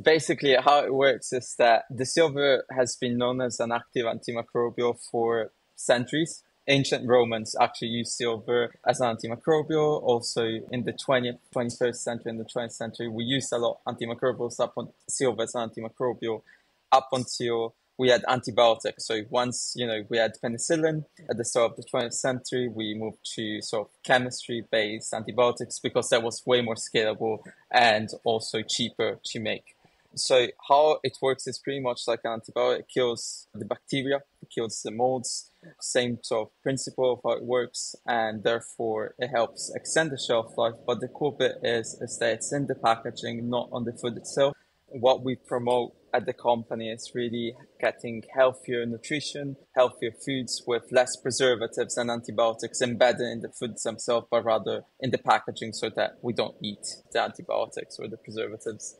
basically how it works is that the silver has been known as an active antimicrobial for centuries ancient Romans actually used silver as an antimicrobial. Also, in the 20th, 21st century, and the 20th century, we used a lot of antimicrobials up on silver as an antimicrobial up until we had antibiotics. So once you know we had penicillin at the start of the 20th century, we moved to sort of chemistry-based antibiotics because that was way more scalable and also cheaper to make. So how it works is pretty much like an antibiotic. It kills the bacteria, it kills the molds, same sort of principle of how it works, and therefore it helps extend the shelf life. But the cool bit is, is that it's in the packaging, not on the food itself. What we promote at the company is really getting healthier nutrition, healthier foods with less preservatives and antibiotics embedded in the foods themselves, but rather in the packaging so that we don't eat the antibiotics or the preservatives.